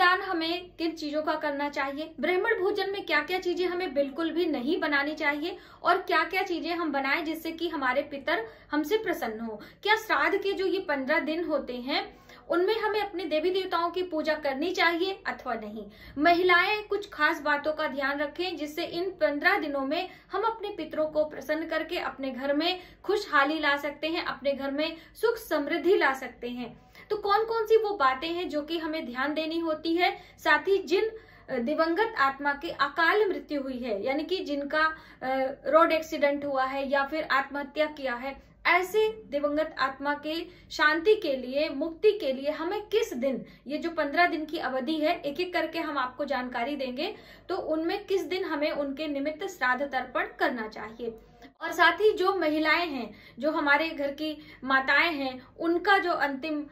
पिंडदान हमें किन चीज़ों का करना चाहिए? ब्राह्मण भोजन में क्या क्या चीज़ें हमें बिल्कुल भी नहीं बनानी चाहिए? और क्या क्या चीज़ें हम बनाएँ जिससे कि हमारे पितर हमसे प्रसन्न हो? क्या श्राद्ध के जो ये पंद्रह दिन होते हैं उनमें हमें अपने देवी देवताओं की पूजा करनी चाहिए अथवा नहीं। महिलाएँ कुछ खास बातों का ध्यान रखें, जिससे इन पंद्रह दिनों में हम अपने पितरों को प्रसन्न करके अपने घर में खुशहाली ला सकते हैं, अपने घर में सुख समृद्धि ला सकते हैं। तो कौन कौन सी वो बातें हैं जो कि हमें ध्यान देनी होती है? साथ ही जिन दिवंगत आत्मा की अकाल मृत्यु हुई है, यानी कि जिनका रोड एक्सीडेंट हुआ है या फिर आत्महत्या किया है ऐसे दिवंगत आत्मा के शांति के लिए, मुक्ति के लिए हमें किस दिन, ये जो पंद्रह दिन की अवधि है एक एक करके हम आपको जानकारी देंगे तो उनमें किस दिन हमें उनके निमित्त श्राद्ध तर्पण करना चाहिए? और साथ ही जो महिलाएँ हैं, जो हमारे घर की माताएँ हैं, उनका जो अंतिम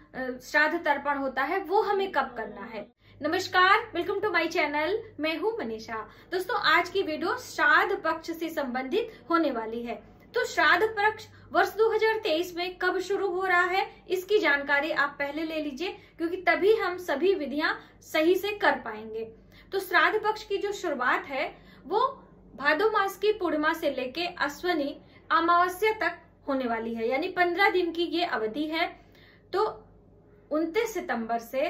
श्राद्ध तर्पण होता है, वो हमें कब करना है? नमस्कार वेलकम टू माय चैनल मैं हूँ मनीषा। दोस्तों, आज की वीडियो श्राद्ध पक्ष से संबंधित होने वाली है। तो श्राद्ध पक्ष वर्ष 2023 में कब शुरू हो रहा है, इसकी जानकारी आप पहले ले लीजिए, क्योंकि तभी हम सभी विधियाँ सही से कर पाएँगे। तो श्राद्ध पक्ष की जो शुरुआत है, वो भादो मास की पूर्णिमा से लेके अश्वनी अमावस्या तक होने वाली है, यानी पंद्रह दिन की ये अवधि है। तो उनतीस सितंबर से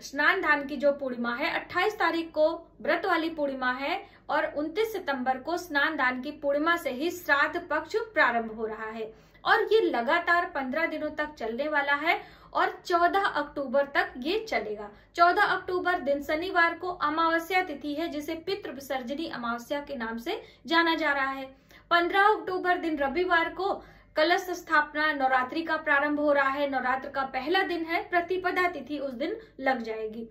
स्नान दान की जो पूर्णिमा है 28 तारीख को व्रत वाली पूर्णिमा है और 29 सितंबर को स्नान दान की पूर्णिमा से ही श्राद्ध पक्ष प्रारंभ हो रहा है। और ये लगातार 15 दिनों तक चलने वाला है और 14 अक्टूबर तक ये चलेगा। 14 अक्टूबर दिन शनिवार को अमावस्या तिथि है, जिसे पितृ विसर्जनी अमावस्या के नाम से जाना जा रहा है। 15 अक्टूबर दिन रविवार को कलश स्थापना नवरात्रि का प्रारंभ हो रहा है। नवरात्र का पहला दिन है। प्रतिपदा तिथि उस दिन लग जाएगी।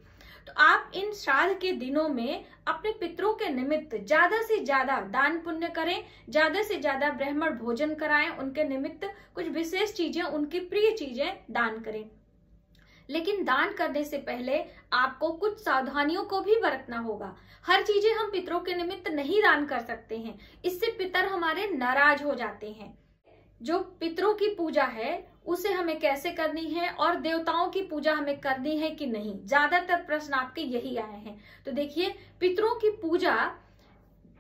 तो आप इन श्राद्ध के दिनों में अपने पितरों के निमित्त ज़्यादा से ज़्यादा दान पुण्य करें, ज़्यादा से ज़्यादा ब्राह्मण भोजन कराएँ, उनके निमित्त कुछ विशेष चीज़ें, उनकी प्रिय चीज़ें दान करें। लेकिन दान करने से पहले आपको कुछ सावधानियों को भी बरतना होगा। हर चीज़ें हम पितरों के निमित्त नहीं दान कर सकते हैं। इससे पितर हमारे नाराज़ हो जाते हैं। जो पितरों की पूजा है, उसे हमें कैसे करनी है और देवताओं की पूजा हमें करनी है कि नहीं? ज़्यादातर प्रश्न आपके यही आए हैं। तो देखिए, पितरों की पूजा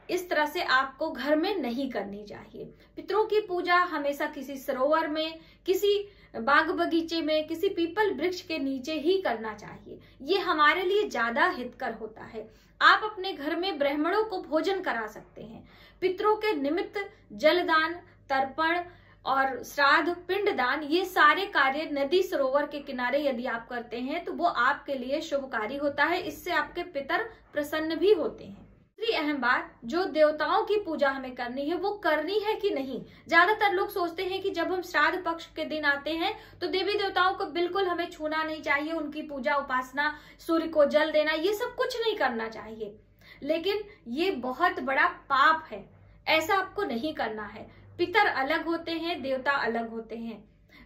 इस तरह से आपको घर में नहीं करनी चाहिए। पितरों की पूजा हमेशा किसी सरोवर में, किसी बाग बगीचे में, किसी पीपल वृक्ष के नीचे ही करना चाहिए। ये हमारे लिए ज़्यादा हितकर होता है। आप अपने घर में ब्राह्मणों को भोजन करा सकते हैं। पितरों के निमित्त जलदान, तर्पण और श्राद्ध पिंडदान ये सारे कार्य नदी सरोवर के किनारे यदि आप करते हैं तो वो आपके लिए शुभकारी होता है। इससे आपके पितर प्रसन्न भी होते हैं। दूसरी अहम बात, जो देवताओं की पूजा हमें करनी है, वो करनी है कि नहीं? ज़्यादातर लोग सोचते हैं कि जब हम श्राद्ध पक्ष के दिन आते हैं तो देवी देवताओं को बिल्कुल हमें छूना नहीं चाहिए, उनकी पूजा उपासना, सूर्य को जल देना, ये सब कुछ नहीं करना चाहिए। लेकिन ये बहुत बड़ा पाप है। ऐसा आपको नहीं करना है। पितर अलग होते हैं, देवता अलग होते हैं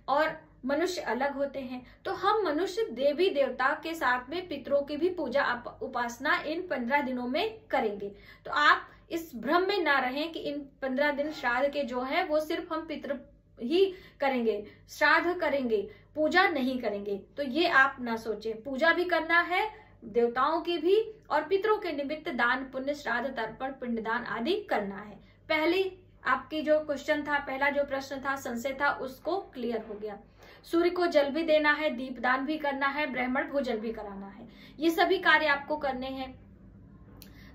और मनुष्य अलग होते हैं। तो हम मनुष्य देवी देवता के साथ में पितरों की भी पूजा उपासना इन पंद्रह दिनों में करेंगे। तो आप इस भ्रम में ना रहें कि इन पंद्रह दिन श्राद्ध के जो है, वो सिर्फ़ हम पितृ ही करेंगे, श्राद्ध करेंगे, पूजा नहीं करेंगे। तो ये आप ना सोचें। पूजा भी करना है, देवताओं की भी और पितरों के निमित्त दान, पुण्य, श्राद्ध, तर्पण, पिंडदान आदि करना है। पहली आपकी जो क्वेश्चन था, पहला जो प्रश्न था, संशय था, उसको क्लियर हो गया। सूर्य को जल भी देना है, दीपदान भी करना है, ब्राह्मण भोजन भी कराना है। ये सभी कार्य आपको करने हैं।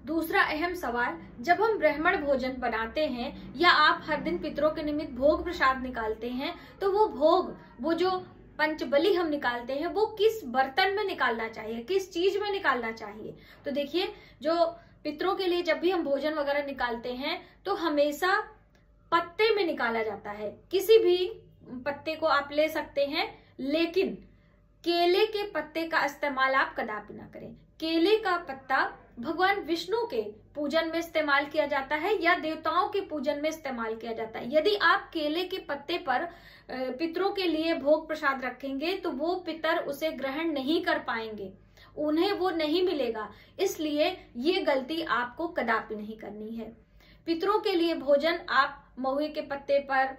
दूसरा अहम सवाल, जब हम ब्राह्मण भोजन बनाते हैं या आप हर दिन पितरों के निमित्त भोग प्रसाद निकालते हैं तो वो भोग, वो जो पंचबली हम निकालते हैं, वो किस बर्तन में निकालना चाहिए, किस चीज़ में निकालना चाहिए? तो देखिए, जो पितरों के लिए जब भी हम भोजन वगैरह निकालते हैं तो हमेशा पत्ते में निकाला जाता है। किसी भी पत्ते को आप ले सकते हैं, लेकिन केले के पत्ते का इस्तेमाल आप कदापि ना करें। केले का पत्ता भगवान विष्णु के पूजन में इस्तेमाल किया जाता है या देवताओं के पूजन में इस्तेमाल किया जाता है। यदि आप केले के पत्ते पर पितरों के लिए भोग प्रसाद रखेंगे तो वो पितर उसे ग्रहण नहीं कर पाएँगे। उन्हें वो नहीं मिलेगा। इसलिए ये गलती आपको कदापि नहीं करनी है। पितरों के लिए भोजन आप महुए के पत्ते पर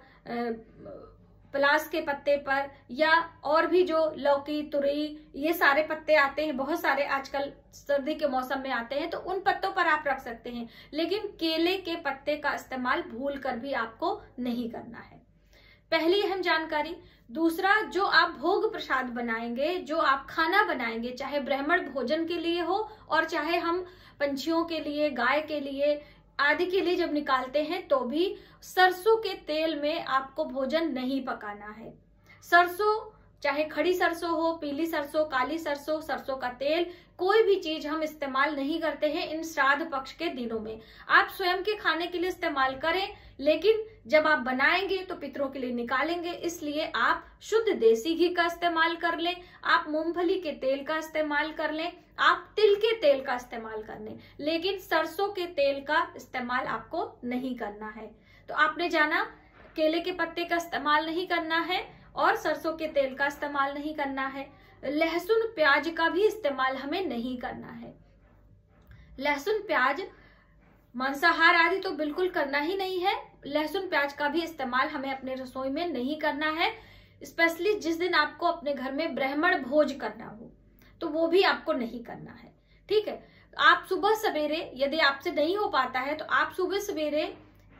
पलास के पत्ते पर, या और भी जो लौकी तुरई ये सारे पत्ते आते हैं, बहुत सारे आजकल सर्दी के मौसम में आते हैं तो उन पत्तों पर आप रख सकते हैं। लेकिन केले के पत्ते का इस्तेमाल भूल कर भी आपको नहीं करना है। पहली अहम जानकारी, दूसरा, जो आप भोग प्रसाद बनाएँगे, जो आप खाना बनाएँगे, चाहे ब्राह्मण भोजन के लिए हो, और चाहे हम पंछियों के लिए, गाय के लिए आदि के लिए जब निकालते हैं तो भी सरसों के तेल में आपको भोजन नहीं पकाना है। सरसों, चाहे खड़ी सरसों हो, पीली सरसों, काली सरसों सरसों का तेल, कोई भी चीज़ हम इस्तेमाल नहीं करते हैं इन श्राद्ध पक्ष के दिनों में। आप स्वयं के खाने के लिए इस्तेमाल करें, लेकिन जब आप बनाएँगे तो पितरों के लिए निकालेंगे, इसलिए आप शुद्ध देसी घी का इस्तेमाल कर लें, आप मूंगफली के तेल का इस्तेमाल कर लें आप तिल के तेल का इस्तेमाल कर लेकिन सरसों के तेल का इस्तेमाल आपको नहीं करना है। तो आपने जाना, केले के पत्ते का इस्तेमाल नहीं करना है और सरसों के तेल का इस्तेमाल नहीं करना है। लहसुन प्याज का भी इस्तेमाल हमें नहीं करना है। लहसुन प्याज, मांसाहार आदि तो बिल्कुल करना ही नहीं है। लहसुन प्याज का भी इस्तेमाल हमें अपने रसोई में नहीं करना है, स्पेशली जिस दिन आपको अपने घर में ब्राह्मण भोज करना हो। तो वो भी आपको नहीं करना है। ठीक है? आप सुबह सवेरे, यदि आपसे नहीं हो पाता है तो आप सुबह सवेरे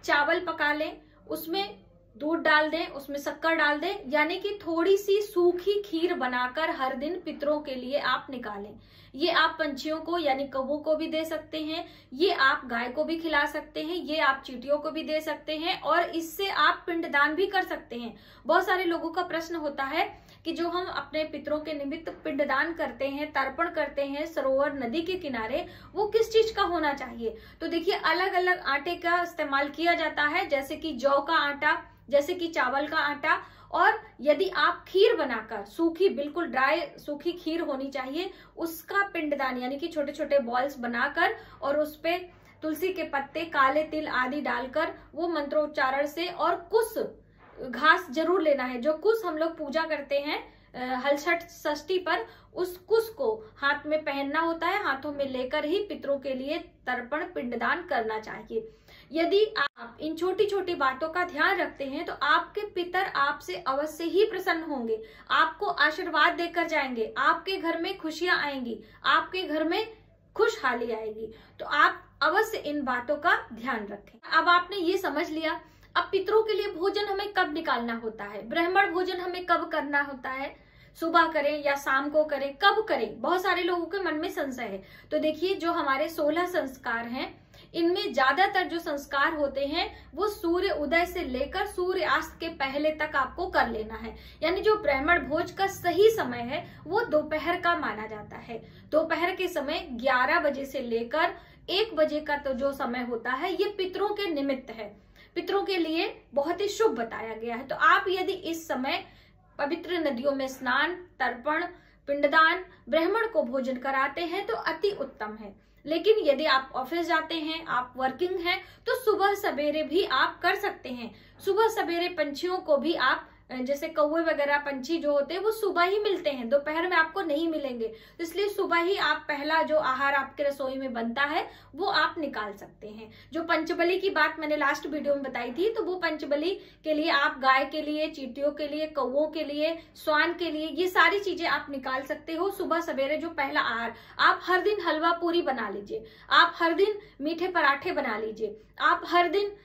चावल पका लें, उसमें दूध डाल दें, उसमें शक्कर डाल दें, यानी कि थोड़ी सी सूखी खीर बनाकर हर दिन पितरों के लिए आप निकालें। ये आप पंछियों को, यानी कबू को भी दे सकते हैं, ये आप गाय को भी खिला सकते हैं, ये आप चीटियों को भी दे सकते हैं, और इससे आप पिंडदान भी कर सकते हैं। बहुत सारे लोगों का प्रश्न होता है कि जो हम अपने पितरों के निमित्त पिंडदान करते हैं, तर्पण करते हैं सरोवर नदी के किनारे, वो किस चीज़ का होना चाहिए? तो देखिए अलग अलग आटे का इस्तेमाल किया जाता है, जैसे कि जौ का आटा, जैसे कि चावल का आटा, और यदि आप खीर बनाकर, सूखी, बिल्कुल ड्राई, सूखी खीर होनी चाहिए, उसका पिंडदान, यानी कि छोटे छोटे बॉल्स बनाकर और उस पे तुलसी के पत्ते, काले तिल आदि डालकर, वो मंत्रोच्चारण से और कुछ घास ज़रूर लेना है। जो कुछ हम लोग पूजा करते हैं हलछठ षष्ठी पर, उस कुश को हाथ में पहनना होता है, हाथों में लेकर ही पितरों के लिए तर्पण, पिंडदान करना चाहिए। यदि आप इन छोटी छोटी बातों का ध्यान रखते हैं तो आपके पितर आपसे अवश्य ही प्रसन्न होंगे। आपको आशीर्वाद देकर जाएँगे। आपके घर में खुशियाँ आएँगी। आपके घर में खुशहाली आएगी। तो आप अवश्य इन बातों का ध्यान रखें। अब आपने ये समझ लिया अब पितरों के लिए भोजन हमें कब निकालना होता है? ब्राह्मण भोजन हमें कब करना होता है? सुबह करें या शाम को करें? कब करें? बहुत सारे लोगों के मन में संशय है। तो देखिए, जो हमारे सोलह संस्कार हैं, इनमें ज़्यादातर जो संस्कार होते हैं, वो सूर्य उदय से लेकर सूर्य अस्त के पहले तक आपको कर लेना है। यानी जो ब्राह्मण भोज का सही समय है, वो दोपहर का माना जाता है। दोपहर के समय 11 बजे से लेकर एक बजे का तो जो समय होता है, ये पितरों के निमित्त है। पितरों के लिए बहुत ही शुभ बताया गया है। तो आप यदि इस समय पवित्र नदियों में स्नान, तर्पण, पिंडदान, ब्राह्मण को भोजन कराते हैं तो अति उत्तम है। लेकिन यदि आप ऑफ़िस जाते हैं, आप वर्किंग हैं तो सुबह सवेरे भी आप कर सकते हैं। सुबह सवेरे पंछियों को भी आप जैसे कौए वगैरह, पंछी जो होते हैं, वो सुबह ही मिलते हैं। दोपहर में आपको नहीं मिलेंगे। तो इसलिए सुबह ही आप पहला जो आहार आपके रसोई में बनता है, वो आप निकाल सकते हैं। जो पंचबली की बात मैंने लास्ट वीडियो में बताई थी तो वो पंचबली के लिए आप गाय के लिए, चीटियों के लिए कौओं के लिए, स्वान के लिए, ये सारी चीज़ें आप निकाल सकते हो सुबह सवेरे जो पहला आहार। आप हर दिन हलवा पूरी बना लीजिए। आप हर दिन मीठे पराठे बना लीजिए। आप हर दिन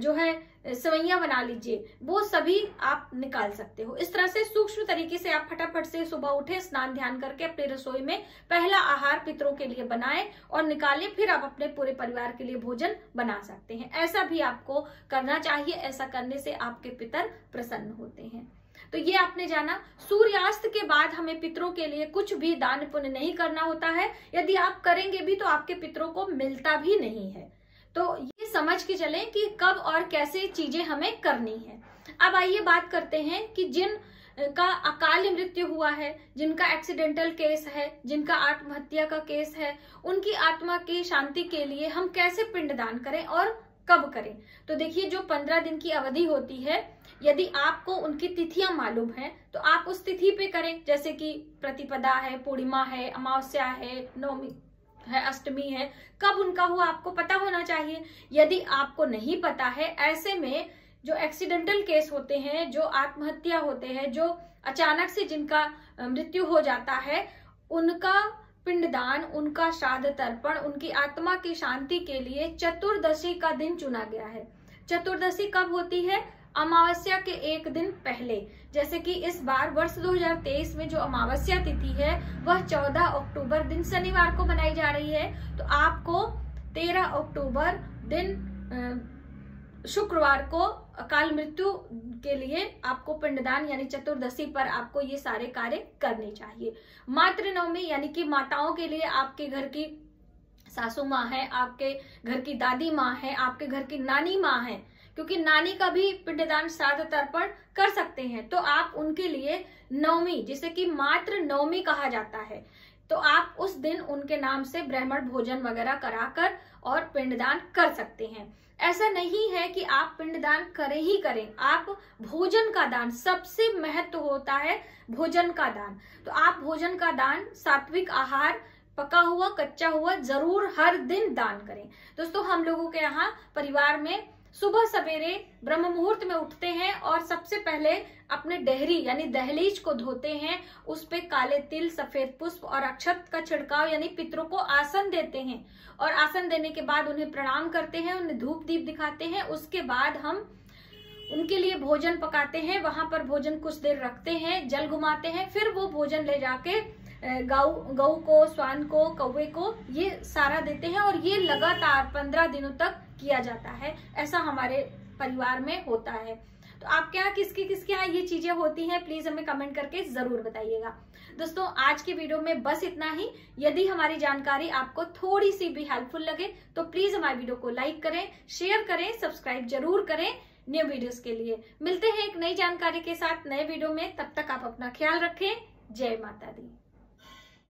जो है सवैया बना लीजिए, वो सभी आप निकाल सकते हो। इस तरह से सूक्ष्म तरीके से आप फटाफट से सुबह उठे, स्नान ध्यान करके अपनी रसोई में पहला आहार पितरों के लिए बनाए और निकालें, फिर आप अपने पूरे परिवार के लिए भोजन बना सकते हैं। ऐसा भी आपको करना चाहिए, ऐसा करने से आपके पितर प्रसन्न होते हैं। तो ये आपने जाना, सूर्यास्त के बाद हमें पितरों के लिए कुछ भी दान पुण्य नहीं करना होता है। यदि आप करेंगे भी तो आपके पितरों को मिलता भी नहीं है। तो ये समझ के चले कि कब और कैसे चीज़ें हमें करनी है। अब आइए बात करते हैं कि जिन का अकाल मृत्यु हुआ है, जिनका एक्सीडेंटल केस है, जिनका आत्महत्या का केस है, उनकी आत्मा की शांति के लिए हम कैसे पिंडदान करें और कब करें? तो देखिए, जो पंद्रह दिन की अवधि होती है, यदि आपको उनकी तिथियाँ मालूम है तो आप उस तिथि पे करें। जैसे कि प्रतिपदा है, पूर्णिमा है, अमावस्या है, नवमी। है, अष्टमी है, कब उनका हुआ आपको पता होना चाहिए। यदि आपको नहीं पता है, ऐसे में जो एक्सीडेंटल केस होते हैं, जो आत्महत्या होते हैं, जो अचानक से जिनका मृत्यु हो जाता है, उनका पिंडदान, उनका श्राद्ध तर्पण, उनकी आत्मा की शांति के लिए चतुर्दशी का दिन चुना गया है। चतुर्दशी कब होती है? अमावस्या के एक दिन पहले, जैसे कि इस बार वर्ष 2023 में जो अमावस्या तिथि है, वह 14 अक्टूबर दिन शनिवार को मनाई जा रही है। तो आपको 13 अक्टूबर दिन शुक्रवार को अकाल मृत्यु के लिए आपको पिंडदान यानी चतुर्दशी पर आपको ये सारे कार्य करने चाहिए। मातृ नवमी यानी कि माताओं के लिए आपके घर की सासू माँ है, आपके घर की दादी माँ है, आपके घर की नानी माँ है क्योंकि नानी का भी पिंडदान श्राद्ध तर्पण कर सकते हैं। तो आप उनके लिए नवमी जिसे कि मात्र नवमी कहा जाता है तो आप उस दिन उनके नाम से ब्राह्मण भोजन वगैरह कराकर और पिंडदान कर सकते हैं। ऐसा नहीं है कि आप पिंडदान करें ही करें। आप भोजन का दान, सबसे महत्व होता है भोजन का दान। तो आप भोजन का दान, सात्विक आहार, पका हुआ, कच्चा हुआ, ज़रूर हर दिन दान करें। दोस्तों, हम लोगों के यहाँ परिवार में सुबह सवेरे ब्रह्म मुहूर्त में उठते हैं और सबसे पहले अपने डहरी यानी दहलीज को धोते हैं। उस पे काले तिल, सफ़ेद पुष्प और अक्षत का छिड़काव यानी पितरों को आसन देते हैं। और आसन देने के बाद उन्हें प्रणाम करते हैं, उन्हें धूप दीप दिखाते हैं। उसके बाद हम उनके लिए भोजन पकाते हैं। वहाँ पर भोजन कुछ देर रखते हैं, जल घुमाते हैं, फिर वो भोजन ले जाके गौ गौ को, स्वान को, कौवे को ये सारा देते हैं और ये लगातार पंद्रह दिनों तक किया जाता है। ऐसा हमारे परिवार में होता है। तो आपके यहाँ किसके किसके यहाँ ये चीज़ें होती हैं? प्लीज़ हमें कमेंट करके ज़रूर बताइएगा। दोस्तों, आज के वीडियो में बस इतना ही। यदि हमारी जानकारी आपको थोड़ी सी भी हेल्पफुल लगे तो प्लीज़ हमारे वीडियो को लाइक करें शेयर करें सब्सक्राइब ज़रूर करें न्यू वीडियोस के लिए। मिलते हैं एक नई जानकारी के साथ नए वीडियो में। तब तक आप अपना ख्याल रखें। जय माता दी।